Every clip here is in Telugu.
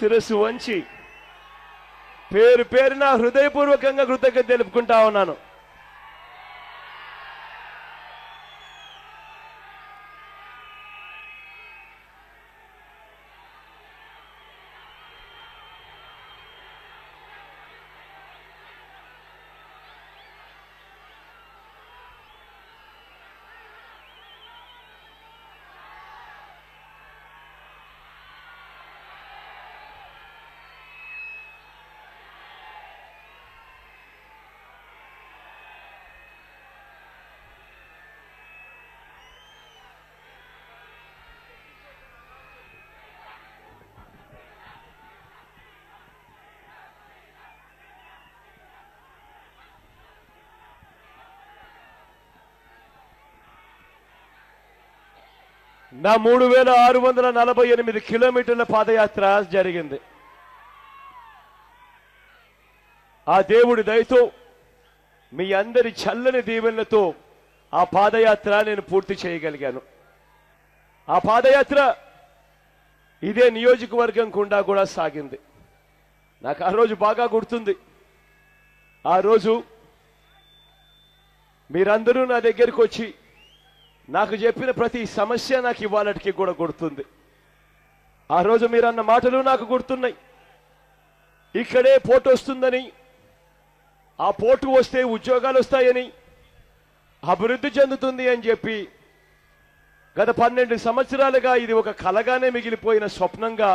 శిరస్సు వంచి పేరు పేరున హృదయపూర్వకంగా కృతజ్ఞత తెలుపుకుంటా ఉన్నాను. నా మూడు వేల ఆరు వందల నలభై ఎనిమిది కిలోమీటర్ల పాదయాత్ర జరిగింది. ఆ దేవుడి దయతో మీ అందరి చల్లని దీవెనలతో ఆ పాదయాత్ర నేను పూర్తి చేయగలిగాను. ఆ పాదయాత్ర ఇదే నియోజకవర్గం గుండా కూడా సాగింది. నాకు ఆ రోజు బాగా గుర్తుంది. ఆ రోజు మీరందరూ నా దగ్గరికి వచ్చి నాకు చెప్పిన ప్రతి సమస్య నాకు ఇవాళకి కూడా గుర్తుంది. ఆ రోజు మీరు అన్న మాటలు నాకు గుర్తున్నాయి. ఇక్కడే పోటు వస్తుందని ఆ పోటు వస్తే ఉద్యోగాలు వస్తాయని అభివృద్ధి చెందుతుంది అని చెప్పి గత పన్నెండు సంవత్సరాలుగా ఇది ఒక కలగానే మిగిలిపోయిన స్వప్నంగా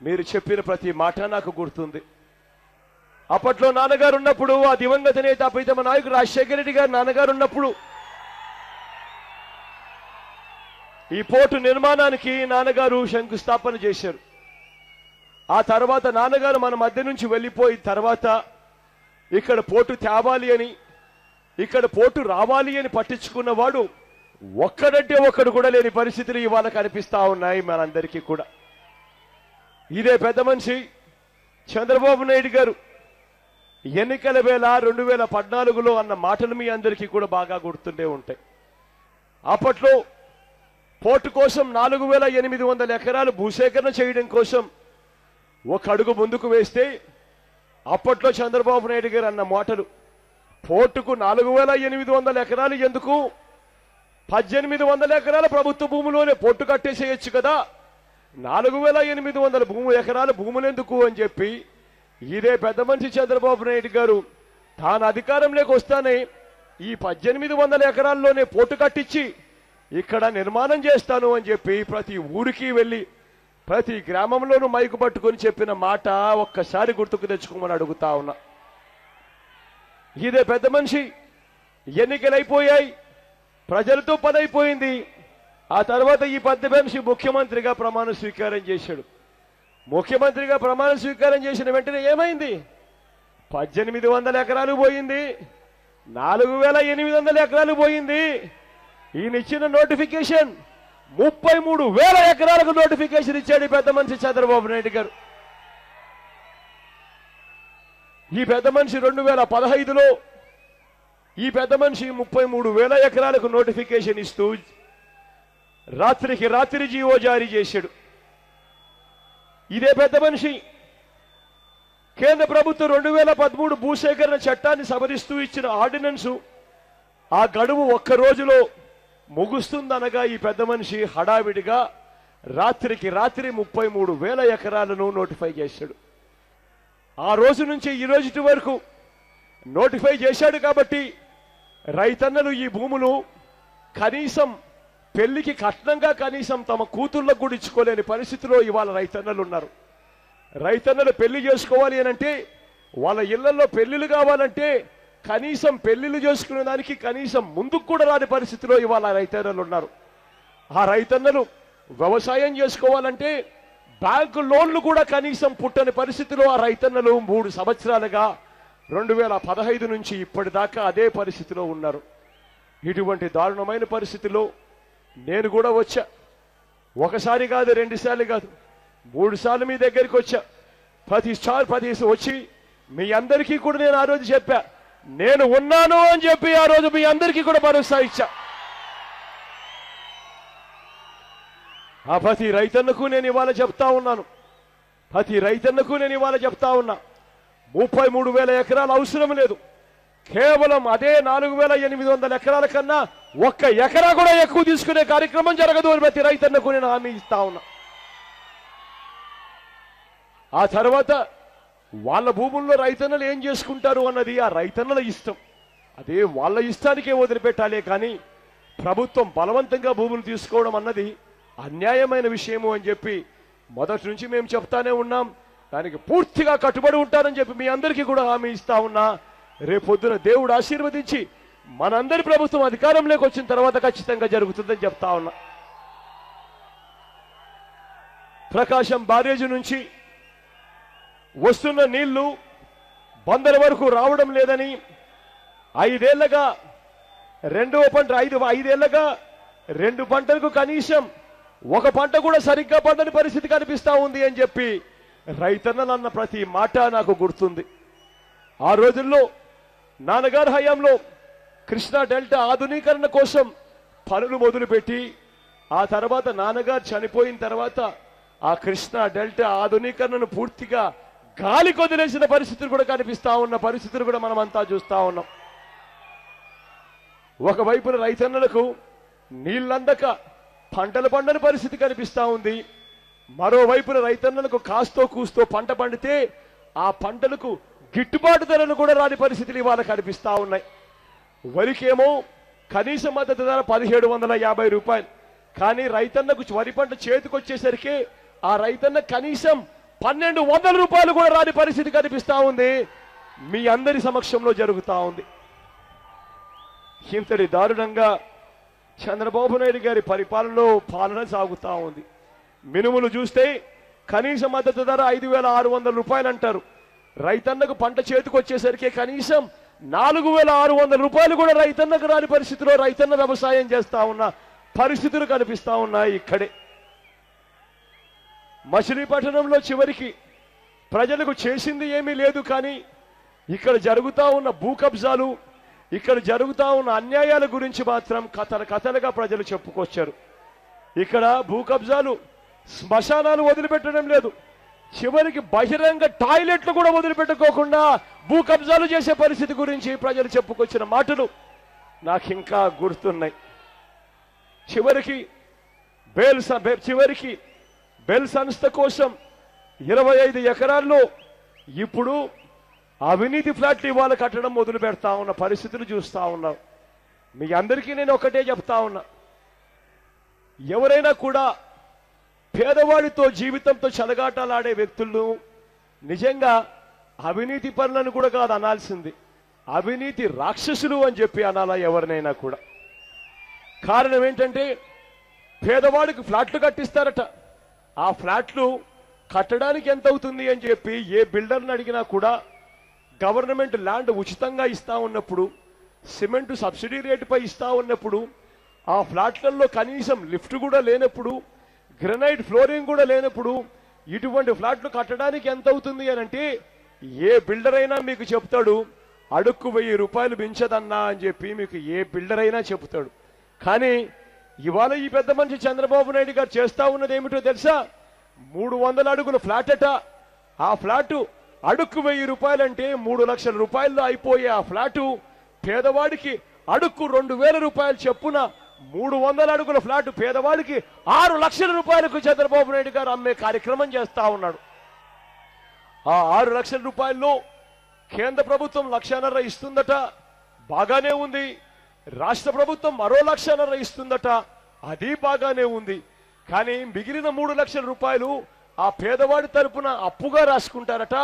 మీరు చెప్పిన ప్రతి మాట నాకు గుర్తుంది. అప్పట్లో నాన్నగారు ఉన్నప్పుడు ఆ దివంగత నేత ప్రీతమ నాయకుడు రాజశేఖర రెడ్డి గారు నాన్నగారు ఉన్నప్పుడు ఈ పోర్టు నిర్మాణానికి నాన్నగారు శంకుస్థాపన చేశారు. ఆ తర్వాత నాన్నగారు మన మధ్య నుంచి వెళ్ళిపోయిన తర్వాత ఇక్కడ పోటు తేవాలి అని ఇక్కడ పోటు రావాలి అని పట్టించుకున్నవాడు ఒక్కడంటే ఒక్కడు కూడా లేని పరిస్థితులు ఇవాళ కనిపిస్తా ఉన్నాయి మనందరికీ కూడా. ఇదే పెద్ద మనిషి చంద్రబాబు నాయుడు గారు ఎన్నికల వేళ రెండు వేల పద్నాలుగులో అన్న మాటలు మీ అందరికీ కూడా బాగా గుర్తుండే ఉంటాయి. అప్పట్లో పోర్టు కోసం నాలుగు వేల ఎనిమిది వందల ఎకరాలు భూసేకరణ చేయడం కోసం ఒక అడుగు ముందుకు వేస్తే అప్పట్లో చంద్రబాబు నాయుడు గారు అన్న మాటలు పోర్టుకు నాలుగు వేల ఎనిమిది వందల ఎకరాలు ఎందుకు? పద్దెనిమిది వందల ఎకరాల ప్రభుత్వ భూములోనే పోర్టు కట్టేసేయచ్చు కదా. నాలుగు వేల ఎనిమిది వందల భూమి ఎకరాల భూములు ఎందుకు అని చెప్పి ఇదే పెద్ద మనిషి చంద్రబాబు నాయుడు గారు తాను అధికారంలోకి వస్తానే ఈ పద్దెనిమిది వందల ఎకరాల్లోనే పోర్టు కట్టించి ఇక్కడ నిర్మాణం చేస్తాను అని చెప్పి ప్రతి ఊరికి వెళ్ళి ప్రతి గ్రామంలోనూ మైకు పట్టుకొని చెప్పిన మాట ఒక్కసారి గుర్తుకు తెచ్చుకోమని అడుగుతా ఉన్నా. ఇదే పెద్ద మనిషి. ఎన్నికలైపోయాయి. ప్రజలతో పని అయిపోయింది ఆ తర్వాత ఈ పెద్ద మనిషి ముఖ్యమంత్రిగా ప్రమాణ స్వీకారం చేశాడు. ముఖ్యమంత్రిగా ప్రమాణ స్వీకారం చేసిన వెంటనే ఏమైంది? పద్దెనిమిది వందల ఎకరాలు పోయింది. నాలుగు వేల ఎనిమిది వందల ఎకరాలు పోయింది. ఈయన ఇచ్చిన నోటిఫికేషన్ ముప్పై మూడు వేల ఎకరాలకు నోటిఫికేషన్ ఇచ్చాడు ఈ పెద్ద మనిషి చంద్రబాబు నాయుడు గారు. ఈ పెద్ద మనిషి రెండు వేల పదహైదులో ఈ పెద్ద మనిషి ముప్పై మూడు వేల ఎకరాలకు నోటిఫికేషన్ ఇస్తూ రాత్రికి రాత్రి జీవో జారీ చేశాడు. ఇదే పెద్ద మనిషి కేంద్ర ప్రభుత్వం రెండు వేల పదమూడు భూసేకరణ చట్టాన్ని సవరిస్తూ ఇచ్చిన ఆర్డినెన్స్ ఆ గడువు ఒక్క రోజులో ముగుస్తుందనగా ఈ పెద్ద మనిషి హడావిడిగా రాత్రికి రాత్రి ముప్పై మూడు వేల ఎకరాలను నోటిఫై చేశాడు. ఆ రోజు నుంచి ఈ రోజు వరకు నోటిఫై చేశాడు కాబట్టి రైతన్నలు ఈ భూములు కనీసం పెళ్ళికి కట్నంగా కనీసం తమ కూతుళ్ళకు కూడా ఇచ్చుకోలేని పరిస్థితిలో ఇవాళ రైతన్నలు ఉన్నారు. రైతన్నలు పెళ్ళి చేసుకోవాలి అని అంటే వాళ్ళ ఇళ్ళలో పెళ్ళిలు కావాలంటే కనీసం పెళ్ళిళ్ళు చేసుకునే దానికి కనీసం ముందుకు కూడా రాని పరిస్థితిలో ఇవాళ రైతన్నలు ఉన్నారు. ఆ రైతన్నలు వ్యవసాయం చేసుకోవాలంటే బ్యాంకు లోన్లు కూడా కనీసం పుట్టని పరిస్థితిలో ఆ రైతన్నలు మూడు సంవత్సరాలుగా రెండు వేల పదహైదు నుంచి ఇప్పటిదాకా అదే పరిస్థితిలో ఉన్నారు. ఇటువంటి దారుణమైన పరిస్థితిలో నేను కూడా వచ్చా. ఒకసారి కాదు రెండుసార్లు కాదు మూడు సార్లు మీ దగ్గరికి వచ్చా. ప్రతిసారి ప్రతి వచ్చి మీ అందరికీ కూడా నేను ఆ రోజు చెప్పా. నేను ఉన్నాను అని చెప్పి ఆ రోజు మీ అందరికీ కూడా భరోసా ఇచ్చా. ఆ ప్రతి రైతన్నకు నేను ఇవాళ చెప్తా ఉన్నాను. ప్రతి రైతన్నకు నేను ఇవాళ చెప్తా ఉన్నా. ముప్పై మూడు వేల ఎకరాలు అవసరం లేదు. కేవలం అదే నాలుగు వేల ఎనిమిది వందల ఎకరాల కన్నా ఒక్క ఎకరా కూడా ఎక్కువ తీసుకునే కార్యక్రమం జరగదు అని ప్రతి రైతన్నకు నేను హామీ ఇస్తా ఉన్నా. ఆ తర్వాత వాళ్ళ భూముల్లో రైతన్నలు ఏం చేసుకుంటారు అన్నది ఆ రైతన్నల ఇష్టం. అదే వాళ్ళ ఇష్టానికే వదిలిపెట్టాలే కానీ ప్రభుత్వం బలవంతంగా భూములు తీసుకోవడం అన్నది అన్యాయమైన విషయము అని చెప్పి మొదటి నుంచి మేము చెప్తానే ఉన్నాం. దానికి పూర్తిగా కట్టుబడి ఉంటానని చెప్పి మీ అందరికీ కూడా హామీ ఇస్తా ఉన్నా. రేపొద్దున దేవుడు ఆశీర్వదించి మనందరి ప్రభుత్వం అధికారంలోకి వచ్చిన తర్వాత ఖచ్చితంగా జరుగుతుందని చెప్తా ఉన్నా. ప్రకాశం బారేజు నుంచి వస్తున్న నీళ్ళు బందర వరకు రావడం లేదని ఐదేళ్ళగా రెండవ పంట ఐదు ఐదేళ్ళగా రెండు పంటలకు కనీసం ఒక పంట కూడా సరిగ్గా పండని పరిస్థితి కనిపిస్తా ఉంది అని చెప్పి రైతన్నలు అన్న ప్రతి మాట నాకు గుర్తుంది. ఆ రోజుల్లో నాన్నగారి హయాంలో కృష్ణా డెల్టా ఆధునీకరణ కోసం పనులు మొదలుపెట్టి ఆ తర్వాత నాన్నగారు చనిపోయిన తర్వాత ఆ కృష్ణా డెల్టా ఆధునీకరణను పూర్తిగా గాలి కొదిలేసిన పరిస్థితులు కూడా కనిపిస్తా ఉన్న పరిస్థితులు కూడా మనం అంతా చూస్తా ఉన్నాం. ఒకవైపున రైతన్నలకు నీళ్ళందక పంటలు పండని పరిస్థితి కనిపిస్తూ ఉంది. మరోవైపున రైతన్నలకు కాస్తో కూస్తో పంట పండితే ఆ పంటలకు గిట్టుబాటు ధరలు కూడా రాని పరిస్థితులు ఇవాళ కనిపిస్తా ఉన్నాయి. వరికేమో కనీస మద్దతు ధర పదిహేడు వందల యాభై రూపాయలు. కానీ రైతన్నకు వరి పంట చేతికొచ్చేసరికి ఆ రైతన్న కనీసం పన్నెండు వందల రూపాయలు కూడా రాని పరిస్థితి కనిపిస్తూ ఉంది. మీ అందరి సమక్షంలో జరుగుతా ఉంది. ఇంతటి దారుణంగా చంద్రబాబు నాయుడు గారి పరిపాలనలో పాలన సాగుతూ ఉంది. మినుములు చూస్తే కనీస మద్దతు ధర ఐదు వేల ఆరు వందల రూపాయలు అంటారు. రైతన్నకు పంట చేతికి వచ్చేసరికి కనీసం నాలుగు వేల ఆరు వందల రూపాయలు కూడా రైతన్నకు రాని పరిస్థితిలో రైతన్న వ్యవసాయం చేస్తా ఉన్న పరిస్థితులు కనిపిస్తా ఉన్నాయి ఇక్కడే. మచిలీపట్నంలో చివరికి ప్రజలకు చేసింది ఏమీ లేదు కానీ ఇక్కడ జరుగుతూ ఉన్న భూ కబ్జాలు ఇక్కడ జరుగుతూ ఉన్న అన్యాయాల గురించి మాత్రం కథల కథలుగా ప్రజలు చెప్పుకొచ్చారు. ఇక్కడ భూ కబ్జాలు శ్మశానాలు వదిలిపెట్టడం లేదు. చివరికి బహిరంగ టాయిలెట్లు కూడా వదిలిపెట్టుకోకుండా భూ కబ్జాలు చేసే పరిస్థితి గురించి ప్రజలు చెప్పుకొచ్చిన మాటలు నాకు ఇంకా గుర్తున్నాయి. చివరికి బేల్ చివరికి బెల్ సంస్థ కోసం ఇరవై ఐదు ఎకరాల్లో ఇప్పుడు అవినీతి ఫ్లాట్లు ఇవాళ కట్టడం మొదలు పెడతా ఉన్న పరిస్థితులు చూస్తా ఉన్నాం. మీ అందరికీ నేను ఒకటే చెప్తా ఉన్నా. ఎవరైనా కూడా పేదవాడితో జీవితంతో చెలగాటలాడే వ్యక్తులను నిజంగా అవినీతి పనులను కూడా కాదు అనాల్సింది. అవినీతి రాక్షసులు అని చెప్పి అనాలా ఎవరినైనా కూడా. కారణం ఏంటంటే పేదవాడికి ఫ్లాట్లు కట్టిస్తారట. ఆ ఫ్లాట్లు కట్టడానికి ఎంత అవుతుంది అని చెప్పి ఏ బిల్డర్ని అడిగినా కూడా గవర్నమెంట్ ల్యాండ్ ఉచితంగా ఇస్తా ఉన్నప్పుడు సిమెంట్ సబ్సిడీ రేటుపై ఇస్తా ఉన్నప్పుడు ఆ ఫ్లాట్లలో కనీసం లిఫ్ట్ కూడా లేనప్పుడు గ్రనైట్ ఫ్లోరింగ్ కూడా లేనప్పుడు ఇటువంటి ఫ్లాట్లు కట్టడానికి ఎంత అవుతుంది అని అంటే ఏ బిల్డర్ అయినా మీకు చెప్తాడు అడుక్కు వెయ్యి రూపాయలు మించదన్నా అని చెప్పి మీకు ఏ బిల్డర్ అయినా చెప్తాడు. కానీ ఇవాళ ఈ పెద్ద మనిషి చంద్రబాబు నాయుడు గారు చేస్తా ఉన్నది ఏమిటో తెలుసా? మూడు వందల అడుగుల ఫ్లాట్ అట. ఆ ఫ్లాటు అడుక్కు వెయ్యి రూపాయలంటే మూడు లక్షల రూపాయల్లో అయిపోయే ఆ ఫ్లాటు పేదవాడికి అడుక్కు రెండు వేల రూపాయలు చెప్పున మూడు వందల అడుగుల ఫ్లాట్ పేదవాడికి ఆరు లక్షల రూపాయలకు చంద్రబాబు నాయుడు గారు అమ్మే కార్యక్రమం చేస్తా ఉన్నాడు. ఆ ఆరు లక్షల రూపాయల్లో కేంద్ర ప్రభుత్వం లక్షన్నర ఇస్తుందట. బాగానే ఉంది. రాష్ట్ర ప్రభుత్వం మరో లక్షన్నర ఇస్తుందట అది బాగానే ఉంది. కానీ మిగిలిన మూడు లక్షల రూపాయలు ఆ పేదవాడి తరపున అప్పుగా రాసుకుంటారట.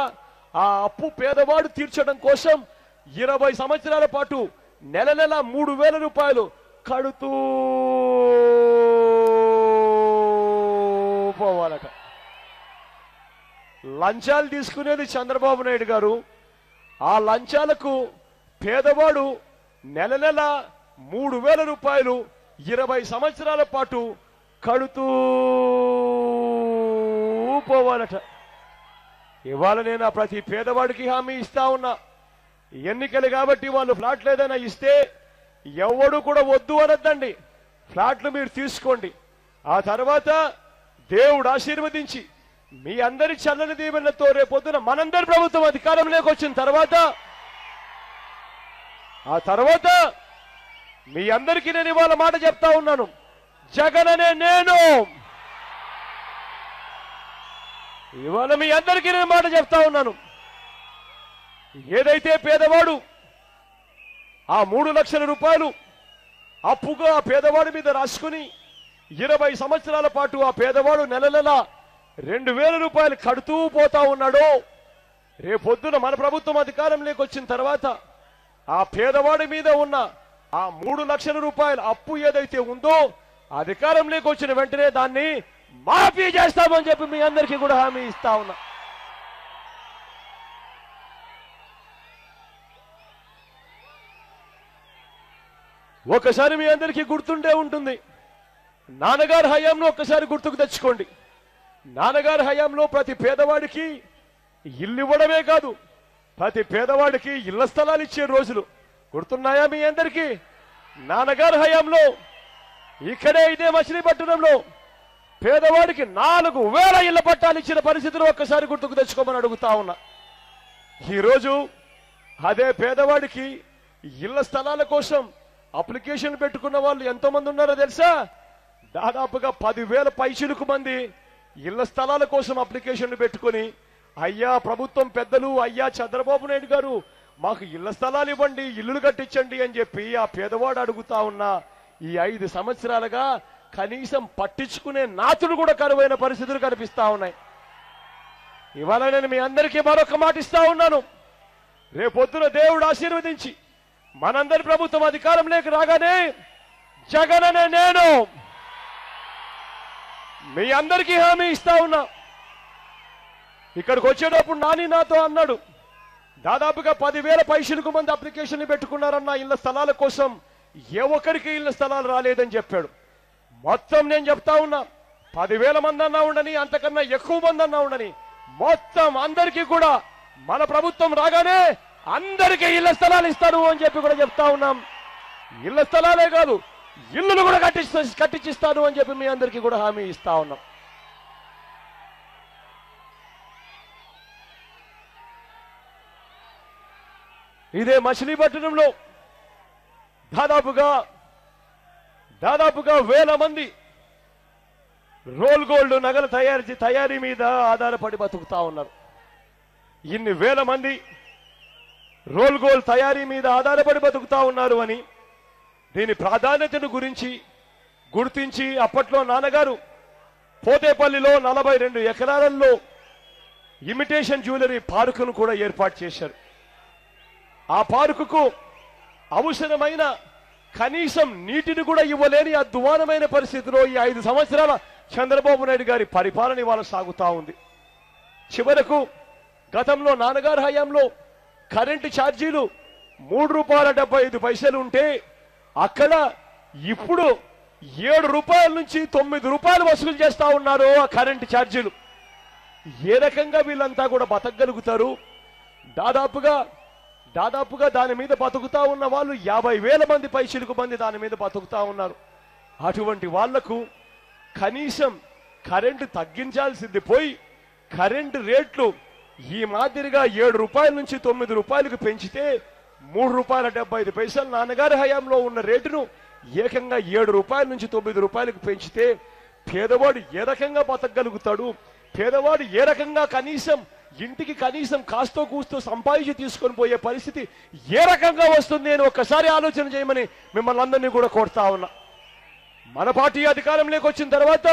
ఆ అప్పు పేదవాడు తీర్చడం కోసం ఇరవై సంవత్సరాల పాటు నెల నెల మూడు వేల రూపాయలు కడుతూ పోవాలట. లంచాలు తీసుకునేది చంద్రబాబు నాయుడు గారు. ఆ లంచాలకు పేదవాడు నెల నెల మూడు వేల రూపాయలు ఇరవై సంవత్సరాల పాటు కడుతూ పోవాలట. ఇవాళ నేను ఆ ప్రతి పేదవాడికి హామీ ఇస్తా ఉన్నా. ఎన్నికలు కాబట్టి వాళ్ళు ఫ్లాట్లు ఏదైనా ఇస్తే ఎవడు కూడా వద్దు అనద్దండి. ఫ్లాట్లు మీరు తీసుకోండి. ఆ తర్వాత దేవుడు ఆశీర్వదించి మీ అందరి చల్లని దీవెనలతో రేపొద్దున మనందరి ప్రభుత్వం అధికారంలోకి వచ్చిన తర్వాత ఆ తర్వాత మీ అందరికీ నేను ఇవాళ మాట చెప్తా ఉన్నాను. జగన్ అనే నేను. ఇవాళ మీ అందరికీ నేను మాట చెప్తా ఉన్నాను. ఏదైతే పేదవాడు ఆ మూడు లక్షల రూపాయలు అప్పుగా ఆ పేదవాడి మీద రాసుకుని ఇరవై సంవత్సరాల పాటు ఆ పేదవాడు నెల నెల రెండు వేల రూపాయలు కడుతూ పోతా ఉన్నాడో రేపొద్దున మన ప్రభుత్వం అధికారంలోకి వచ్చిన తర్వాత ఆ పేదవాడి మీద ఉన్న ఆ మూడు లక్షల రూపాయల అప్పు ఏదైతే ఉందో అధికారంలోకి వచ్చిన వెంటనే దాన్ని మాఫీ చేస్తామని చెప్పి మీ అందరికీ కూడా హామీ ఇస్తా ఉన్నా. ఒకసారి మీ అందరికీ గుర్తుండే ఉంటుంది. నాన్నగారి హయాంలో ఒక్కసారి గుర్తుకు తెచ్చుకోండి. నాన్నగారి హయాంలో ప్రతి పేదవాడికి ఇల్లు ఇవ్వడమే కాదు ప్రతి పేదవాడికి ఇళ్ళ స్థలాలు ఇచ్చే రోజులు గుర్తున్నాయా మీ అందరికీ? నాన్నగారు హయాంలో ఇక్కడే ఇదే మచిలీపట్నంలో పేదవాడికి నాలుగు వేల ఇళ్ళ పట్టాలు ఇచ్చిన పరిస్థితులు ఒక్కసారి గుర్తుకు తెచ్చుకోమని అడుగుతా ఉన్నా. ఈరోజు అదే పేదవాడికి ఇళ్ళ స్థలాల కోసం అప్లికేషన్ పెట్టుకున్న వాళ్ళు ఎంతో మంది ఉన్నారో తెలుసా? దాదాపుగా పదివేల పైచిలుకు మంది ఇళ్ళ స్థలాల కోసం అప్లికేషన్లు పెట్టుకొని అయ్యా ప్రభుత్వం పెద్దలు అయ్యా చంద్రబాబు నాయుడు గారు మాకు ఇళ్ళ స్థలాలు ఇవ్వండి ఇల్లులు కట్టించండి అని చెప్పి ఆ పేదవాడు అడుగుతా ఉన్నా ఈ ఐదు సంవత్సరాలుగా కనీసం పట్టించుకునే నాతులు కూడా కరువైన పరిస్థితులు కనిపిస్తా ఉన్నాయి. ఇవాళ నేను మీ అందరికీ మరొక మాట ఇస్తా ఉన్నాను. రేపొద్దున దేవుడు ఆశీర్వదించి మనందరి ప్రభుత్వం అధికారంలోకి రాగానే జగన్ అనే నేను. మీ అందరికీ హామీ ఇస్తా ఉన్నా. ఇక్కడికి వచ్చేటప్పుడు నాని నాతో అన్నాడు దాదాపుగా పదివేల పైసలకు మంది అప్లికేషన్లు పెట్టుకున్నారన్న ఇళ్ళ స్థలాల కోసం ఏ ఒక్కరికి ఇళ్ళ స్థలాలు రాలేదని చెప్పాడు. మొత్తం నేను చెప్తా ఉన్నా పదివేల మంది అన్నా ఉండని అంతకన్నా ఎక్కువ మంది అన్నా ఉండని మొత్తం అందరికీ కూడా మన ప్రభుత్వం రాగానే అందరికీ ఇళ్ళ స్థలాలు ఇస్తాను అని చెప్పి కూడా చెప్తా ఉన్నాం. ఇళ్ళ స్థలాలే కాదు ఇల్లులు కూడా కట్టిస్తా కట్టించిస్తాను అని చెప్పి మీ అందరికీ కూడా హామీ ఇస్తా ఉన్నాం. ఇదే మచిలీపట్నంలో దాదాపుగా దాదాపుగా వేల మంది రోల్ గోల్డ్ నగల తయారీ తయారీ మీద ఆధారపడి బతుకుతా ఉన్నారు. ఇన్ని వేల మంది రోల్ గోల్డ్ తయారీ మీద ఆధారపడి బతుకుతా ఉన్నారు అని దీని ప్రాధాన్యతను గురించి గుర్తించి అప్పట్లో నాన్నగారు పోతేపల్లిలో నలభై రెండు ఎకరాలలో ఇమిటేషన్ జ్యువెలరీ పార్కును కూడా ఏర్పాటు చేశారు. ఆ పార్కుకు అవసరమైన కనీసం నీటిని కూడా ఇవ్వలేని అధ్వానమైన పరిస్థితిలో ఈ ఐదు సంవత్సరాల చంద్రబాబు నాయుడు గారి పరిపాలన ఇవాళ సాగుతా ఉంది. చివరకు గతంలో నాన్నగారి హయాంలో కరెంటు ఛార్జీలు మూడు రూపాయల డెబ్బై ఐదు పైసలు ఉంటే అక్కడ ఇప్పుడు ఏడు రూపాయల నుంచి తొమ్మిది రూపాయలు వసూలు చేస్తా ఉన్నారు ఆ కరెంటు ఛార్జీలు. ఏ రకంగా వీళ్ళంతా కూడా బతకగలుగుతారు? దాదాపుగా దాదాపుగా దాని మీద బతుకుతా ఉన్న వాళ్ళు యాభై వేల మంది పైసలకు మంది దాని మీద బతుకుతా ఉన్నారు. అటువంటి వాళ్ళకు కనీసం కరెంటు తగ్గించాల్సింది పోయి కరెంటు రేట్లు ఈ మాదిరిగా ఏడు రూపాయల నుంచి తొమ్మిది రూపాయలకు పెంచితే మూడు రూపాయల డెబ్బై ఐదు పైసలు నాన్నగారి హయాంలో ఉన్న రేటును ఏకంగా ఏడు రూపాయల నుంచి తొమ్మిది రూపాయలకు పెంచితే పేదవాడు ఏ రకంగా బతకగలుగుతాడు? పేదవాడు ఏ రకంగా కనీసం ఇంటికి కనీసం కాస్తో కూస్తో సంపాదించి తీసుకొని పోయే పరిస్థితి ఏ రకంగా వస్తుంది అని ఒక్కసారి ఆలోచన చేయమని మిమ్మల్ని అందరినీ కూడా కోరుతా ఉన్నా. మన పార్టీ అధికారంలోకి వచ్చిన తర్వాత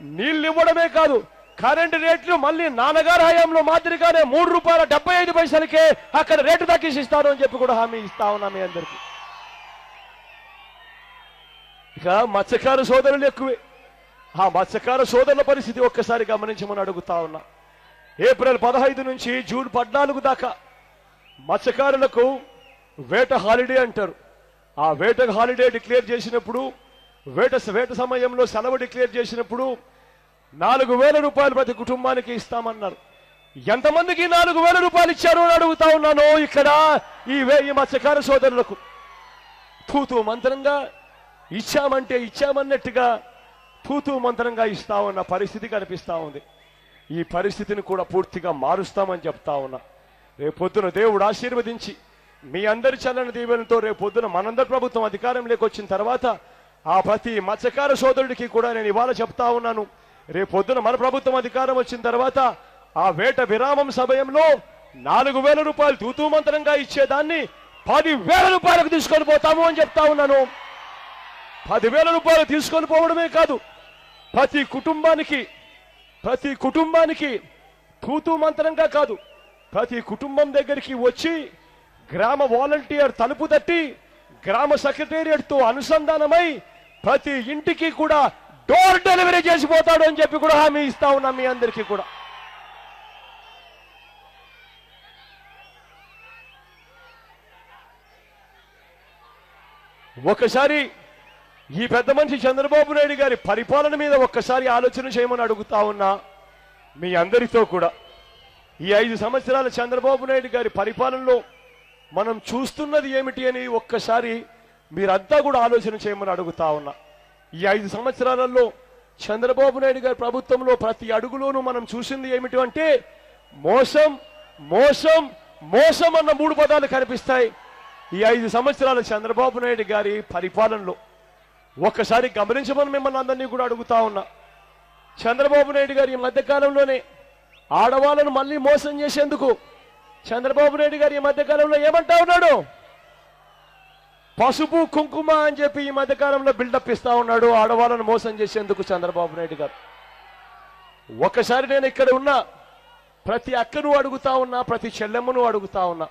నీళ్ళు ఇవ్వడమే కాదు కరెంటు రేట్లు మళ్ళీ నాన్నగారి హయాంలో మాదిరిగానే మూడు రూపాయల డెబ్బై ఐదు పైసలకే అక్కడ రేటు తగ్గించిస్తాను అని చెప్పి కూడా హామీ ఇస్తా ఉన్నా మీ అందరికీ. ఇక మత్స్యకార సోదరులు ఎక్కువే. ఆ మత్స్యకార సోదరుల పరిస్థితి ఒక్కసారి గమనించమని అడుగుతా ఉన్నా. ఏప్రిల్ పదహైదు నుంచి జూన్ పద్నాలుగు దాకా మత్స్యకారులకు వేట హాలిడే అంటారు. ఆ వేట హాలిడే డిక్లేర్ చేసినప్పుడు వేట వేట సమయంలో సెలవు డిక్లేర్ చేసినప్పుడు నాలుగు వేల రూపాయలు ప్రతి కుటుంబానికి ఇస్తామన్నారు. ఎంతమందికి నాలుగు వేల రూపాయలు ఇచ్చారు అని అడుగుతా ఉన్నాను ఇక్కడ ఈ వే- ఈ మత్స్యకార సోదరులకు. తూతు మంత్రంగా ఇచ్చామంటే ఇచ్చామన్నట్టుగా తూతూ మంత్రంగా ఇస్తా ఉన్న పరిస్థితి కనిపిస్తా ఉంది. ఈ పరిస్థితిని కూడా పూర్తిగా మారుస్తామని చెప్తా ఉన్నా. రేపొద్దున దేవుడు ఆశీర్వదించి మీ అందరి చల్లని దీవెనతో రేపొద్దున మనందరి ప్రభుత్వం అధికారంలోకి వచ్చిన తర్వాత ఆ ప్రతి మత్స్యకార సోదరుడికి కూడా నేను ఇవాళ చెప్తా ఉన్నాను. రేపొద్దున మన ప్రభుత్వం అధికారం వచ్చిన తర్వాత ఆ వేట విరామం సమయంలో నాలుగు వేల రూపాయలు తూతూ మంత్రంగా ఇచ్చేదాన్ని పది వేల రూపాయలకు తీసుకొని పోతాము అని చెప్తా ఉన్నాను. పదివేల రూపాయలు తీసుకొని పోవడమే కాదు ప్రతి కుటుంబానికి ప్రతి కుటుంబానికి తూతూ మంత్రంగా కాదు ప్రతి కుటుంబం దగ్గరికి వచ్చి గ్రామ వాలంటీర్ తలుపు తట్టి గ్రామ సెక్రటేరియట్తో అనుసంధానమై ప్రతి ఇంటికి కూడా డోర్ డెలివరీ చేసిపోతాడు అని చెప్పి కూడా హామీ ఇస్తా ఉన్నాం మీ అందరికీ కూడా. ఒకసారి ఈ పెద్ద మనిషి చంద్రబాబు నాయుడు గారి పరిపాలన మీద ఒక్కసారి ఆలోచన చేయమని అడుగుతా ఉన్నా మీ అందరితో కూడా. ఈ ఐదు సంవత్సరాల చంద్రబాబు నాయుడు గారి పరిపాలనలో మనం చూస్తున్నది ఏమిటి అని ఒక్కసారి మీరంతా కూడా ఆలోచన చేయమని అడుగుతా ఉన్నా. ఈ ఐదు సంవత్సరాలలో చంద్రబాబు నాయుడు గారి ప్రభుత్వంలో ప్రతి అడుగులోనూ మనం చూసింది ఏమిటి అంటే మోసం మోసం మోసం అన్న మూడు పదాలు కనిపిస్తాయి ఈ ఐదు సంవత్సరాల చంద్రబాబు నాయుడు గారి పరిపాలనలో. ఒక్కసారి గమనించమని మిమ్మల్ని అందరినీ కూడా అడుగుతా ఉన్నా. చంద్రబాబు నాయుడు గారు ఈ మధ్యకాలంలోనే ఆడవాళ్ళను మళ్ళీ మోసం చేసేందుకు చంద్రబాబు నాయుడు గారు ఈ మధ్యకాలంలో ఏమంటా ఉన్నాడు? పసుపు కుంకుమ అని చెప్పి ఈ మధ్యకాలంలో బిల్డప్ ఇస్తా ఉన్నాడు ఆడవాళ్ళను మోసం చేసేందుకు చంద్రబాబు నాయుడు గారు. ఒకసారి నేను ఇక్కడ ఉన్న ప్రతి అక్కను అడుగుతా ఉన్నా ప్రతి చెల్లెమ్మను అడుగుతా ఉన్నా.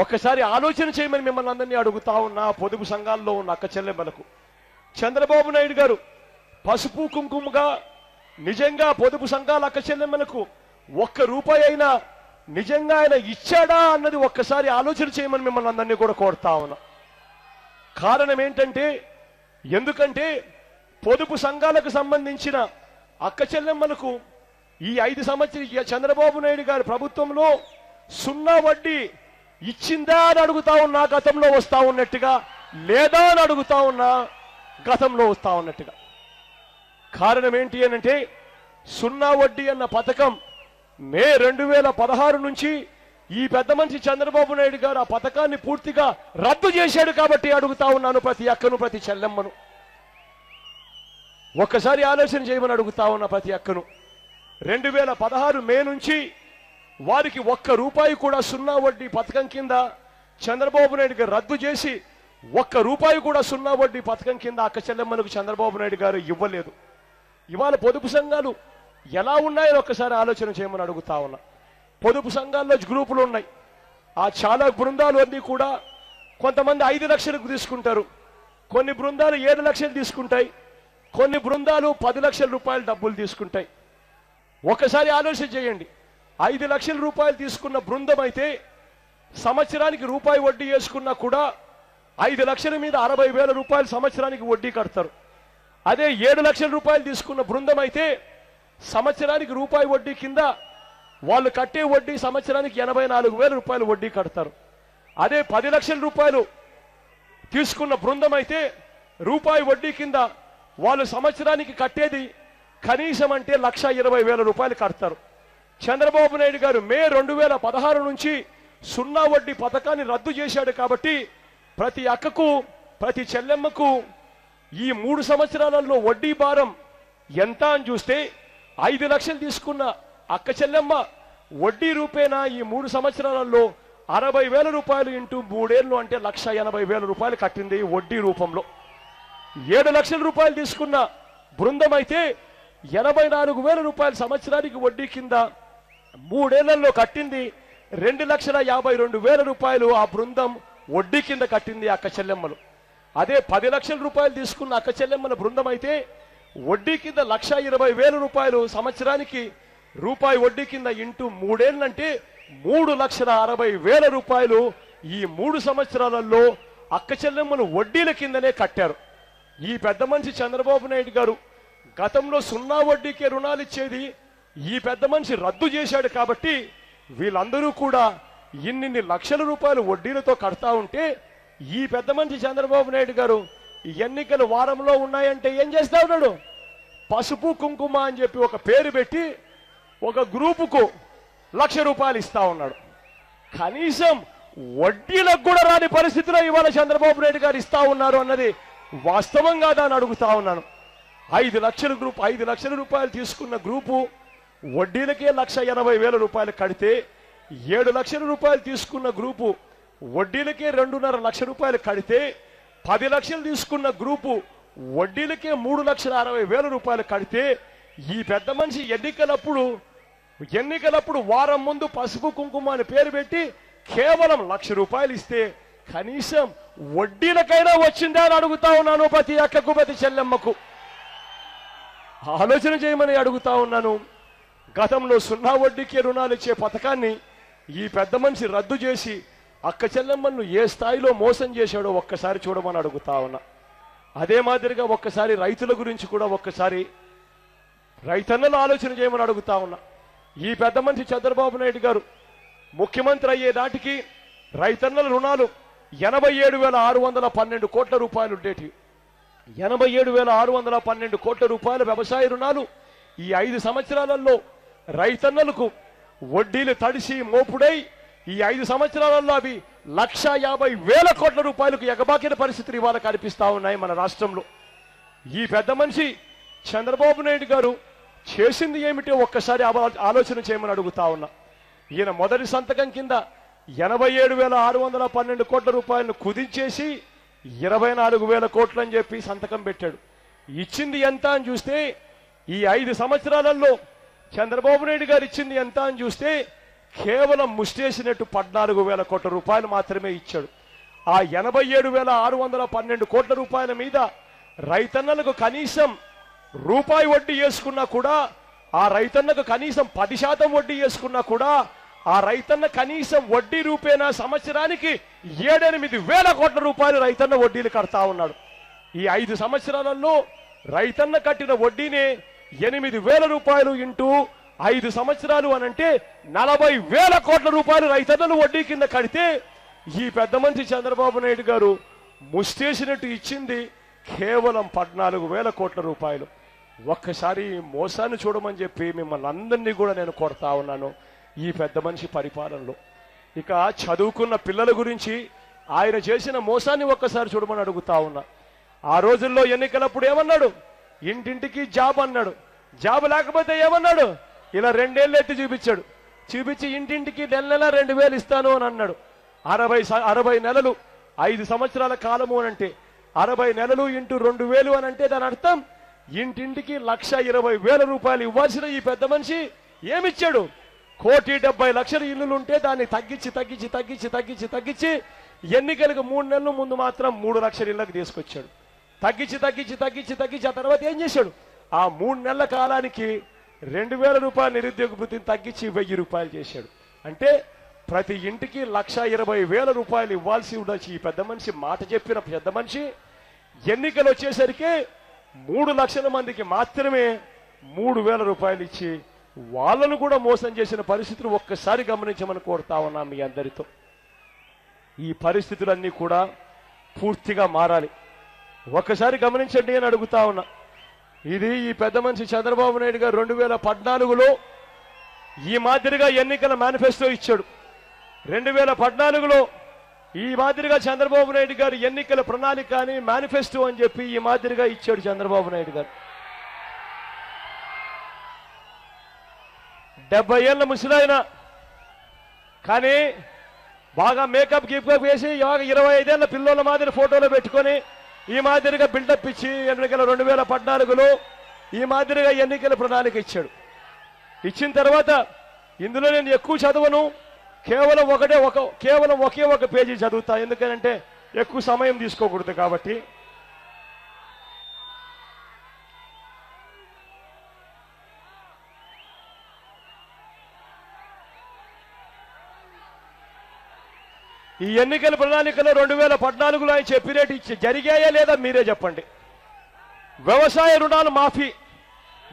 ఒకసారి ఆలోచన చేయమని మిమ్మల్ని అందరినీ అడుగుతా ఉన్నా పొదుపు సంఘాల్లో ఉన్న అక్క చెల్లెమ్మలకు. చంద్రబాబు నాయుడు గారు పసుపు కుంకుమగా నిజంగా పొదుపు సంఘాల అక్క చెల్లెమ్మలకు ఒక్క రూపాయి అయినా నిజంగా ఆయన ఇచ్చాడా అన్నది ఒక్కసారి ఆలోచన చేయమని మిమ్మల్ని అందరినీ కూడా కోరుతా ఉన్నా. కారణం ఏంటంటే ఎందుకంటే పొదుపు సంఘాలకు సంబంధించిన అక్క చెల్లెమ్మలకు ఈ ఐదు సంవత్సరం చంద్రబాబు నాయుడు గారి ప్రభుత్వంలో సున్నా వడ్డీ ఇచ్చిందా అని అడుగుతా ఉన్నా గతంలో వస్తా ఉన్నట్టుగా లేదా అని అడుగుతా ఉన్నా గతంలో వస్తా ఉన్నట్టుగా. కారణం ఏంటి అనంటే సున్నా వడ్డీ అన్న పథకం మే రెండు వేల పదహారు నుంచి ఈ పెద్ద మనిషి చంద్రబాబు నాయుడు గారు ఆ పథకాన్ని పూర్తిగా రద్దు చేశాడు కాబట్టి అడుగుతా ఉన్నాను ప్రతి అక్కను ప్రతి చెల్లెమ్మను. ఒక్కసారి ఆలోచన చేయమని అడుగుతా ఉన్న ప్రతి అక్కను. రెండు వేల పదహారు మే నుంచి వారికి ఒక్క రూపాయి కూడా సున్నా వడ్డీ పథకం కింద చంద్రబాబు నాయుడు గారు రద్దు చేసి ఒక్క రూపాయి కూడా సున్నా వడ్డీ పథకం కింద అక్కచెల్లెమ్మలకు చంద్రబాబు నాయుడు గారు ఇవ్వలేదు. ఇవాళ పొదుపు సంఘాలు ఎలా ఉన్నాయని ఒక్కసారి ఆలోచన చేయమని అడుగుతా ఉన్నా. పొదుపు సంఘాల్లో గ్రూపులు ఉన్నాయి. ఆ చాలా బృందాలు అన్నీ కూడా కొంతమంది ఐదు లక్షలకు తీసుకుంటారు. కొన్ని బృందాలు ఏడు లక్షలు తీసుకుంటాయి. కొన్ని బృందాలు పది లక్షల రూపాయలు డబ్బులు తీసుకుంటాయి. ఒకసారి ఆలోచన చేయండి. ఐదు లక్షల రూపాయలు తీసుకున్న బృందం అయితే సంవత్సరానికి రూపాయి వడ్డీ వేసుకున్నా కూడా ఐదు లక్షల మీద అరవై వేల రూపాయలు సంవత్సరానికి వడ్డీ కడతారు. అదే ఏడు లక్షల రూపాయలు తీసుకున్న బృందం అయితే సంవత్సరానికి రూపాయి వడ్డీ కింద వాళ్ళు కట్టే వడ్డీ సంవత్సరానికి ఎనభై నాలుగు వేల రూపాయలు వడ్డీ కడతారు. అదే పది లక్షల రూపాయలు తీసుకున్న బృందం అయితే రూపాయి వడ్డీ కింద వాళ్ళు సంవత్సరానికి కట్టేది కనీసం అంటే లక్ష ఇరవై వేల రూపాయలు కడతారు. చంద్రబాబు నాయుడు గారు మే రెండు వేల పదహారు నుంచి సున్నా వడ్డీ పథకాన్ని రద్దు చేశాడు కాబట్టి ప్రతి అక్కకు ప్రతి చెల్లెమ్మకు ఈ మూడు సంవత్సరాలలో వడ్డీ భారం ఎంత అని చూస్తే ఐదు లక్షలు తీసుకున్న అక్క చెల్లెమ్మ వడ్డీ రూపేనా ఈ మూడు సంవత్సరాలలో అరవై వేల రూపాయలు ఇంటూ మూడేళ్ళు అంటే లక్ష ఎనభై వేల రూపాయలు కట్టింది వడ్డీ రూపంలో. ఏడు లక్షల రూపాయలు తీసుకున్న బృందం అయితే ఎనభై నాలుగు వేల రూపాయల సంవత్సరానికి వడ్డీ కింద మూడేళ్ళలో కట్టింది రెండు లక్షల యాభై రెండు వేల రూపాయలు ఆ బృందం వడ్డీ కింద కట్టింది అక్క చెల్లెమ్మలు. అదే పది లక్షల రూపాయలు తీసుకున్న అక్క చెల్లెమ్మల బృందం అయితే వడ్డీ కింద లక్ష ఇరవై వేల రూపాయలు సంవత్సరానికి రూపాయి వడ్డీ కింద ఇంటూ మూడేళ్ళంటే మూడు లక్షల అరవై వేల రూపాయలు ఈ మూడు సంవత్సరాలలో అక్క చెల్లెమ్మలు వడ్డీల కిందనే కట్టారు. ఈ పెద్ద మనిషి చంద్రబాబు నాయుడు గారు గతంలో సున్నా వడ్డీకే రుణాలు ఇచ్చేది ఈ పెద్ద మనిషి రద్దు చేశాడు కాబట్టి వీళ్ళందరూ కూడా ఇన్నిన్ని లక్షల రూపాయలు వడ్డీలతో కడతా ఉంటే ఈ పెద్ద మనిషి చంద్రబాబు నాయుడు గారు ఎన్నికలు వారంలో ఉన్నాయంటే ఏం చేస్తా ఉన్నాడు? పసుపు కుంకుమ అని చెప్పి ఒక పేరు పెట్టి ఒక గ్రూపుకు లక్ష రూపాయలు ఇస్తా ఉన్నాడు. కనీసం వడ్డీలకు కూడా రాని పరిస్థితిలో ఇవాళ చంద్రబాబు నాయుడు గారు ఇస్తా ఉన్నారు అన్నది వాస్తవంగా అని అడుగుతా ఉన్నాను. ఐదు లక్షల గ్రూప్ ఐదు లక్షల రూపాయలు తీసుకున్న గ్రూపు వడ్డీలకే లక్ష ఎనభై వేల రూపాయలు కడితే ఏడు లక్షల రూపాయలు తీసుకున్న గ్రూపు వడ్డీలకే రెండున్నర లక్ష రూపాయలు కడితే పది లక్షలు తీసుకున్న గ్రూపు వడ్డీలకే మూడు లక్షల అరవై వేల రూపాయలు కడితే ఈ పెద్ద మనిషి ఎన్నికలప్పుడు ఎన్నికలప్పుడు వారం ముందు పసుపు కుంకుమ అని పేరు పెట్టి కేవలం లక్ష రూపాయలు ఇస్తే కనీసం వడ్డీలకైనా వచ్చిందా అని అడుగుతా ఉన్నాను ప్రతి అక్కకు ప్రతి చెల్లెమ్మకు. ఆలోచన చేయమని అడుగుతా ఉన్నాను. గతంలో సున్నా వడ్డీకి రుణాలు ఇచ్చే పథకాన్ని ఈ పెద్ద మనిషి రద్దు చేసి అక్క చెల్లెమ్మలను ఏ స్థాయిలో మోసం చేశాడో ఒక్కసారి చూడమని అడుగుతా ఉన్నా. అదే మాదిరిగా ఒక్కసారి రైతుల గురించి కూడా ఒక్కసారి రైతన్నలు ఆలోచన చేయమని అడుగుతా ఉన్నా. ఈ పెద్ద మనిషి చంద్రబాబు నాయుడు గారు ముఖ్యమంత్రి అయ్యే నాటికి రైతన్నల రుణాలు ఎనభై ఏడు వేల ఆరు వందల పన్నెండు కోట్ల రూపాయలు ఉండేటివి. ఎనభై ఏడు వేల ఆరు వందల పన్నెండు కోట్ల రూపాయల వ్యవసాయ రుణాలు ఈ ఐదు సంవత్సరాలలో రైతన్నలకు వడ్డీలు తడిసి మోపుడై ఈ ఐదు సంవత్సరాలలో అవి లక్ష యాభై వేల కోట్ల రూపాయలకు ఎగబాకిన పరిస్థితులు ఇవాళ కనిపిస్తా ఉన్నాయి మన రాష్ట్రంలో. ఈ పెద్ద మనిషి చంద్రబాబు నాయుడు గారు చేసింది ఏమిటో ఒక్కసారి ఆలోచన చేయమని అడుగుతా ఉన్నా. ఈయన మొదటి సంతకం కింద ఎనభై ఏడు వేల ఆరు వందల పన్నెండు కోట్ల రూపాయలను కుదించేసి ఇరవై నాలుగు వేల కోట్లు అని చెప్పి సంతకం పెట్టాడు. ఇచ్చింది ఎంత అని చూస్తే ఈ ఐదు సంవత్సరాలలో చంద్రబాబు నాయుడు గారు ఇచ్చింది ఎంత అని చూస్తే కేవలం ముష్టేసినట్టు పద్నాలుగు వేల కోట్ల రూపాయలు మాత్రమే ఇచ్చాడు. ఆ ఎనభై ఏడు వేల ఆరు వందల పన్నెండు కోట్ల రూపాయల మీద రైతన్నలకు కనీసం రూపాయి వడ్డీ వేసుకున్నా కూడా ఆ రైతన్నకు కనీసం పది శాతం వడ్డీ వేసుకున్నా కూడా ఆ రైతన్న కనీసం వడ్డీ రూపేణా సంవత్సరానికి ఏడెనిమిది వేల కోట్ల రూపాయలు రైతన్న వడ్డీలు కడతా ఉన్నాడు. ఈ ఐదు సంవత్సరాలలో రైతన్న కట్టిన వడ్డీనే ఎనిమిది వేల రూపాయలు ఇంటూ ఐదు సంవత్సరాలు అనంటే నలభై వేల కోట్ల రూపాయలు రైతన్నలు వడ్డీ కింద కడితే ఈ పెద్ద మనిషి చంద్రబాబు నాయుడు గారు ముష్టేసినట్టు ఇచ్చింది కేవలం పద్నాలుగు వేల కోట్ల రూపాయలు. ఒక్కసారి ఈ మోసాన్ని చూడమని చెప్పి మిమ్మల్ని అందరినీ కూడా నేను కొడతా ఉన్నాను ఈ పెద్ద మనిషి పరిపాలనలో. ఇక చదువుకున్న పిల్లల గురించి ఆయన చేసిన మోసాన్ని ఒక్కసారి చూడమని అడుగుతా ఉన్నా. ఆ రోజుల్లో ఎన్నికలప్పుడు ఏమన్నాడు? ఇంటింటికి జాబ్ అన్నాడు. జాబ్ లేకపోతే ఏమన్నాడు? ఇలా రెండేళ్ళు ఎత్తి చూపించాడు. చూపించి ఇంటింటికి నెల నెల రెండు వేలు ఇస్తాను అని అన్నాడు. అరవై అరవై నెలలు ఐదు సంవత్సరాల కాలము అని అంటే అరవై నెలలు ఇంటూ రెండు వేలు అని అంటే దాని అర్థం ఇంటింటికి లక్ష ఇరవై వేల రూపాయలు ఇవ్వాల్సిన ఈ పెద్ద మనిషి ఏమిచ్చాడు? కోటి డెబ్బై లక్షల ఇల్లులు ఉంటే దాన్ని తగ్గించి తగ్గించి తగ్గించి తగ్గించి తగ్గించి ఎన్నికలకు మూడు నెలల ముందు మాత్రం మూడు లక్షల ఇళ్ళకి తీసుకొచ్చాడు. తగ్గించి తగ్గించి తగ్గించి తగ్గించి ఆ తర్వాత ఏం చేశాడు? ఆ మూడు నెలల కాలానికి రెండు వేల రూపాయల నిరుద్యోగ వృత్తిని తగ్గించి వెయ్యి రూపాయలు చేశాడు. అంటే ప్రతి ఇంటికి లక్ష ఇరవై వేల రూపాయలు ఇవ్వాల్సి ఉండొచ్చు. ఈ పెద్ద మనిషి మాట చెప్పిన పెద్ద మనిషి ఎన్నికలు వచ్చేసరికి మూడు లక్షల మందికి మాత్రమే మూడు వేల రూపాయలు ఇచ్చి వాళ్ళను కూడా మోసం చేసిన పరిస్థితులు ఒక్కసారి గమనించమని కోరుతా ఉన్నా మీ అందరితో. ఈ పరిస్థితులన్నీ కూడా పూర్తిగా మారాలి. ఒక్కసారి గమనించండి అని అడుగుతా ఉన్నా. ఇది ఈ పెద్ద మనిషి చంద్రబాబు నాయుడు గారు రెండు వేల పద్నాలుగులో ఈ మాదిరిగా ఎన్నికల మేనిఫెస్టో ఇచ్చాడు. రెండు వేల పద్నాలుగులో ఈ మాదిరిగా చంద్రబాబు నాయుడు గారు ఎన్నికల ప్రణాళిక అని మేనిఫెస్టో అని చెప్పి ఈ మాదిరిగా ఇచ్చాడు చంద్రబాబు నాయుడు గారు. డెబ్బై ఏళ్ళ ముసలాయన కానీ బాగా మేకప్ గిప్కప్ వేసి బాగా ఇరవై ఐదేళ్ళ పిల్లల మాదిరి ఫోటోలు పెట్టుకొని ఈ మాదిరిగా బిల్డప్ ఇచ్చి ఎన్నికల రెండు వేల పద్నాలుగులో ఈ మాదిరిగా ఎన్నికల ప్రణాళిక ఇచ్చాడు. ఇచ్చిన తర్వాత ఇందులో నేను ఎక్కువ చదవను. కేవలం ఒకటే ఒక కేవలం ఒకే ఒక పేజీ చదువుతా. ఎందుకంటే ఎక్కువ సమయం తీసుకోకూడదు కాబట్టి. ఈ ఎన్నికల ప్రణాళికలో రెండు వేల పద్నాలుగులో ఆయన చెప్పినట్టు ఇచ్చి జరిగాయా లేదా మీరే చెప్పండి. వ్యవసాయ రుణాలు మాఫీ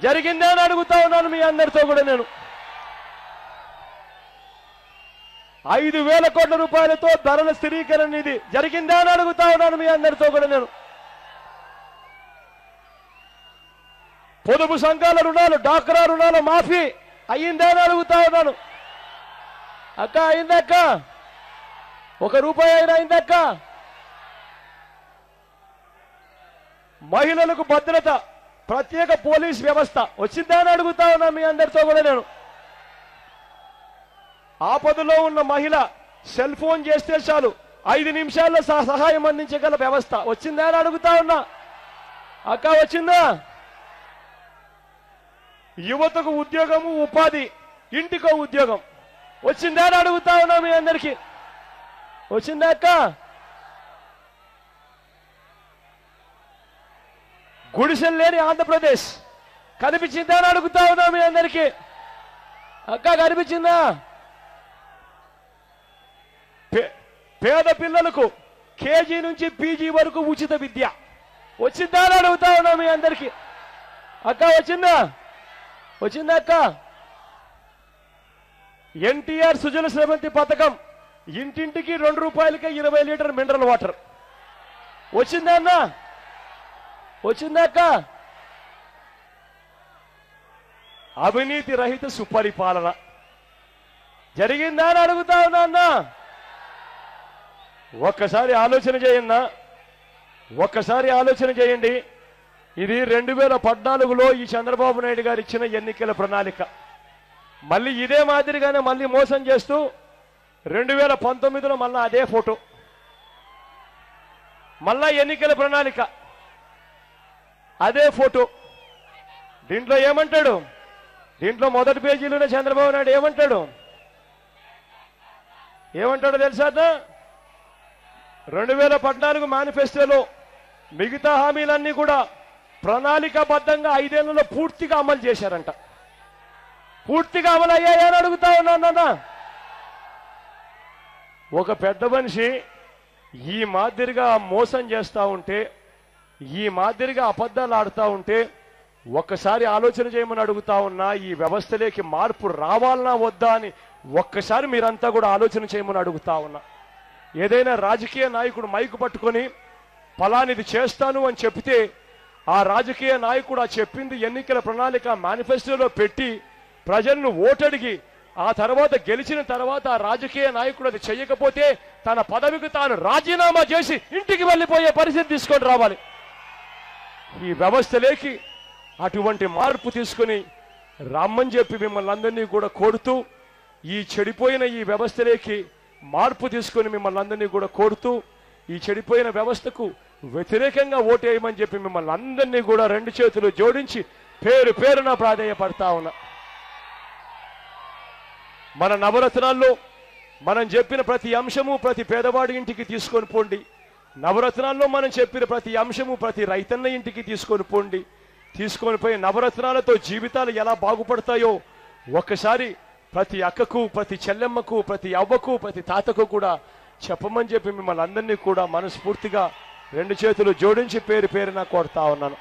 జరిగిందే అని అడుగుతా ఉన్నాను మీ అందరితో కూడా నేను. ఐదు వేల కోట్ల రూపాయలతో ధరల స్థిరీకరణ నిధి జరిగిందా అని అడుగుతా ఉన్నాను మీ అందరితో కూడా నేను. పొదుపు సంఘాల రుణాలు డాక్రా రుణాల మాఫీ అయ్యిందా అని అడుగుతా ఉన్నాను. అక్క అయిందక్క ఒక రూపాయి అయినా అయిందక్క. మహిళలకు భద్రత ప్రత్యేక పోలీస్ వ్యవస్థ వచ్చిందా అని అడుగుతా ఉన్నా మీ అందరితో కూడా నేను. ఆపదలో ఉన్న మహిళ సెల్ ఫోన్ చేస్తే చాలు. ఐదు నిమిషాల్లో సహ- సహాయం అందించగల వ్యవస్థ వచ్చిందా అని అడుగుతా ఉన్నా. అక్క వచ్చిందా? యువతకు ఉద్యోగము ఉపాధి ఇంటికో ఉద్యోగం వచ్చిందా అని అడుగుతా ఉన్నా మీ అందరికి. వచ్చిందా అక్క గుడిసెలు లేని ఆంధ్రప్రదేశ్. కనిపించిందా అని అడుగుతా ఉన్నా మీ అందరికీ. అక్క కనిపించిందా? పే- పేద పిల్లలకు కేజీ నుంచి పీజీ వరకు ఉచిత విద్య. వచ్చిందా అని అడుగుతా ఉన్నా మీ అందరికీ. అక్క వచ్చిందా? వచ్చిందా అక్క? ఎన్టీఆర్ సుజల శ్రవంతి పథకం ఇంటింటికి రెండు రూపాయలకే ఇరవై లీటర్ మినరల్ వాటర్. వచ్చిందా అన్న? వచ్చిందా అక్క? అవినీతి రహిత సుపరిపాలన. జరిగిందా అని అడుగుతా ఉన్నా అన్న? ఒక్కసారి ఆలోచన చేయన్నా ఒక్కసారి ఆలోచన చేయండి. ఇది రెండు వేల పద్నాలుగులో ఈ చంద్రబాబు నాయుడు గారు ఇచ్చిన ఎన్నికల ప్రణాళిక. మళ్ళీ ఇదే మాదిరిగానే మళ్ళీ మోసం చేస్తూ రెండు వేల పంతొమ్మిదిలో మళ్ళా అదే ఫోటో. మళ్ళా ఎన్నికల ప్రణాళిక. అదే ఫోటో. దీంట్లో ఏమంటాడు? దీంట్లో మొదటి పేజీలోనే చంద్రబాబు నాయుడు ఏమంటాడు? ఏమంటాడో తెలుసా రెండు వేల పద్నాలుగు మేనిఫెస్టోలో మిగతా హామీలన్నీ కూడా ప్రణాళికాబద్ధంగా ఐదేళ్ళలో పూర్తిగా అమలు చేశారంట. పూర్తిగా అమలు అయ్యాయని అడుగుతా ఉన్నాను నాన్న. ఒక పెద్ద మనిషి ఈ మాదిరిగా మోసం చేస్తూ ఉంటే ఈ మాదిరిగా అబద్ధాలు ఆడుతూ ఉంటే ఒక్కసారి ఆలోచన చేయమని అడుగుతా ఉన్నా ఈ వ్యవస్థలోకి మార్పు రావాలనా వద్దా అని ఒక్కసారి మీరంతా కూడా ఆలోచన చేయమని అడుగుతా ఉన్నా. ఏదైనా రాజకీయ నాయకుడు మైకు పట్టుకొని ఫలానిది చేస్తాను అని చెప్తే ఆ రాజకీయ నాయకుడు ఆ చెప్పింది ఎన్నికల ప్రణాళిక మేనిఫెస్టోలో పెట్టి ప్రజలను ఓటడిగి ఆ తర్వాత గెలిచిన తర్వాత ఆ రాజకీయ నాయకుడు అది చేయకపోతే తన పదవికి తాను రాజీనామా చేసి ఇంటికి వెళ్ళిపోయే పరిస్థితి తీసుకొని రావాలి. ఈ వ్యవస్థలేకి అటువంటి మార్పు తీసుకొని రమ్మని చెప్పి మిమ్మల్ని అందరినీ కూడా కోరుతూ ఈ చెడిపోయిన ఈ వ్యవస్థలోకి మార్పు తీసుకొని మిమ్మల్ని అందరినీ కూడా కోరుతూ ఈ చెడిపోయిన వ్యవస్థకు వ్యతిరేకంగా ఓటేయమని చెప్పి మిమ్మల్ని అందరినీ కూడా రెండు చేతులు జోడించి పేరు పేరున ప్రాధేయపడతా ఉన్నా. మన నవరత్నాల్లో మనం చెప్పిన ప్రతి అంశము ప్రతి పేదవాడి ఇంటికి తీసుకొని పోండి. నవరత్నాల్లో మనం చెప్పిన ప్రతి అంశము ప్రతి రైతన్న ఇంటికి తీసుకొని పోండి. తీసుకొని పోయి నవరత్నాలతో జీవితాలు ఎలా బాగుపడతాయో ఒక్కసారి ప్రతి అక్కకు ప్రతి చెల్లెమ్మకు ప్రతి అవ్వకు ప్రతి తాతకు కూడా చెప్పమని చెప్పి మిమ్మల్ని అందరినీ కూడా మనస్ఫూర్తిగా రెండు చేతులు జోడించి పేరు పేరున కొడతా ఉన్నాను.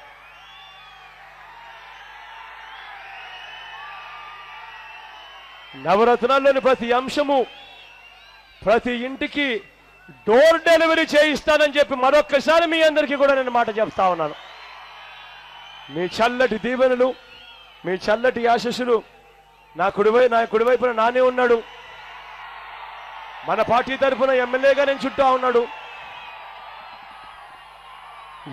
నవరత్నాల్లోని ప్రతి అంశము ప్రతి ఇంటికి డోర్ డెలివరీ చేయిస్తానని చెప్పి మరొక్కసారి మీ అందరికీ కూడా నేను మాట చెప్తా ఉన్నాను. మీ చల్లటి దీవెనలు మీ చల్లటి ఆశస్సులు నా కుడివై నా కుడివైపున నానే ఉన్నాడు. మన పార్టీ తరఫున ఎమ్మెల్యేగా నేను చుట్టా ఉన్నాడు.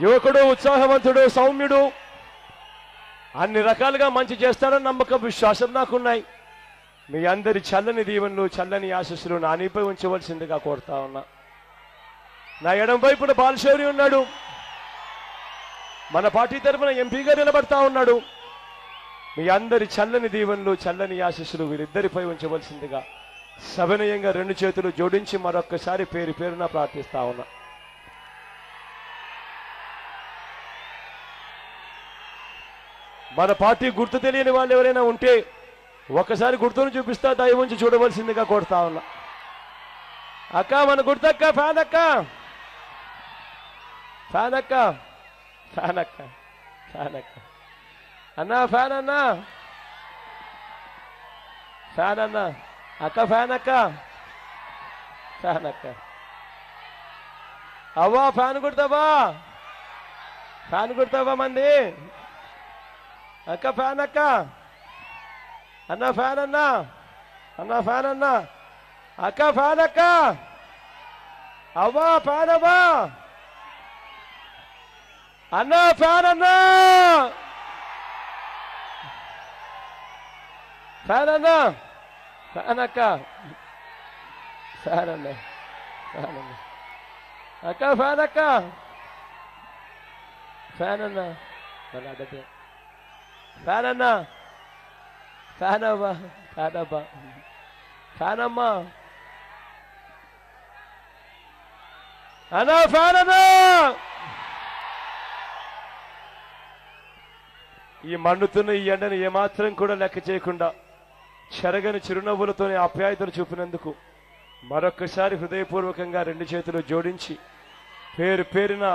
యువకుడు ఉత్సాహవంతుడు సౌమ్యుడు అన్ని రకాలుగా మంచి చేస్తాడని నమ్మకం విశ్వాసం నాకున్నాయి. మీ అందరి చల్లని దీవెనలు చల్లని ఆశస్సులు నానిపై ఉంచవలసిందిగా కోరుతా ఉన్నా. నా ఎడం వైపున బాలశౌరి ఉన్నాడు. మన పార్టీ తరఫున ఎంపీగా నిలబడతా ఉన్నాడు. మీ అందరి చల్లని దీవెనలు చల్లని ఆశస్సులు వీరిద్దరిపై ఉంచవలసిందిగా సవినయంగా రెండు చేతులు జోడించి మరొక్కసారి పేరు పేరున ప్రార్థిస్తా ఉన్నా. మన పార్టీ గుర్తు తెలియని వాళ్ళు ఎవరైనా ఉంటే ఒకసారి గుర్తును చూపిస్తా దయ ఉంచి చూడవలసిందిగా కొడతా ఉన్నా. అక్క మన గుర్తక్క ఫ్యాన్ అక్క ఫ్యాన్ అక్క ఫ్యాన్ అక్క ఫ్యాన్ అక్క అన్నా ఫ్యాన్ అన్నా ఫ్యాన్ అన్నా అక్క ఫ్యాన్ అక్క ఫ్యాన్ అక్క అవ్వా ఫ్యాన్ కుడతావా ఫ్యాన్ కుడతావా మంది? అక్క ఫ్యాన్ అక్క అన్న ఫ్యాన్ అన్నా అన్న ఫ్యాన్ అన్నా అక్క ఫ్యాన్ అక్క అవ్వా ఫ్యాన్ అవ్వా అన్నా ఫ్యాన్ అన్నా ఫ్యాన్ అన్నా ఫ్యాన్ అక్క ఫ్యాన్ అన్న ఫ్యాన్ అన్న అక్క ఫ్యాన్ అక్క ఫ్యాన్ అన్నా మళ్ళీ అదటే ఫ్యాన్ అన్నా ఫ్యాన్ అవ్వా కానమ్మా అనా ఫ్యాన్ ఈ మండుతున్న ఈ ఎండను ఏమాత్రం కూడా లెక్క చేయకుండా చెరగని చిరునవ్వులతోనే ఆప్యాయతలు చూపినందుకు మరొక్కసారి హృదయపూర్వకంగా రెండు చేతులు జోడించి పేరు పేరున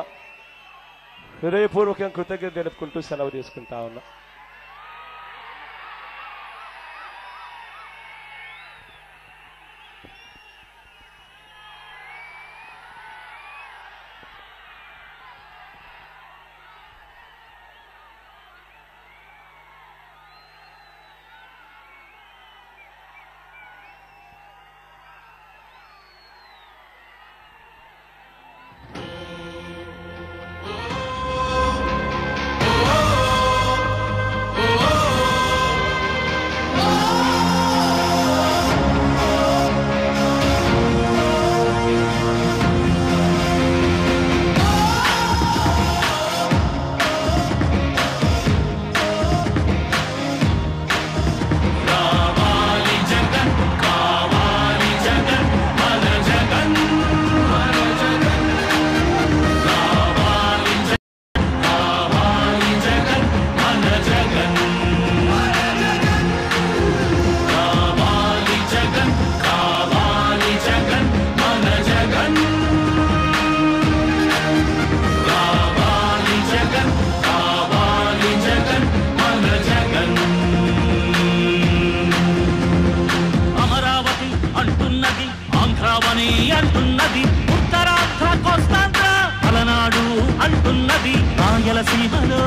హృదయపూర్వకంగా కృతజ్ఞత తెలుపుకుంటూ సెలవు తీసుకుంటా ఉన్నా. అంటున్నది రాయలసీమలో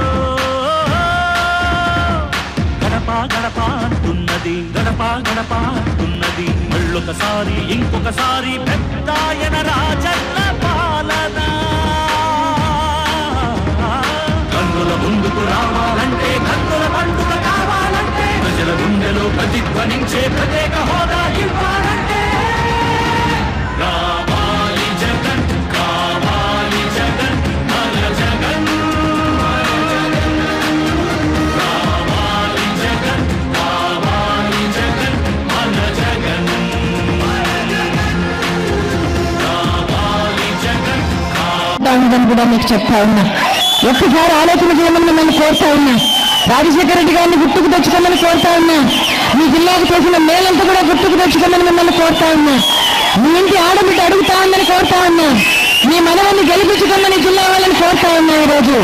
గడప గడప అంటున్నది గడప గడప అంటున్నది. మళ్ళొకసారి ఇంకొకసారి పెద్దాయన రాజన్న పాలన. కన్నుల ముందుకు రావాలంటే కన్నుల పండుగ కావాలంటే ప్రజల గుండెలో ప్రతిధ్వనించే ప్రత్యేక హోదా ఇవ్వాలంటే. ఉందని కూడా మీకు చెప్తా ఉన్నా. ఒక్కసారి ఆలోచన చేయమని మిమ్మల్ని కోరుతా ఉన్నా. రాజశేఖర రెడ్డి గారిని గుర్తుకు తెచ్చుకోమని కోరుతా ఉన్నా. మీ జిల్లాకు చేసిన మేలంతా కూడా గుర్తుకు తెచ్చుకోమని మిమ్మల్ని కోరుతా ఉన్నా. మీ ఇంటి ఆడబిడ్డ అడుగుతా ఉందని కోరుతా ఉన్నా. మీ మనవన్ని గెలిపించుకోమని జిల్లా వాళ్ళని కోరుతా ఉన్నా ఈరోజు.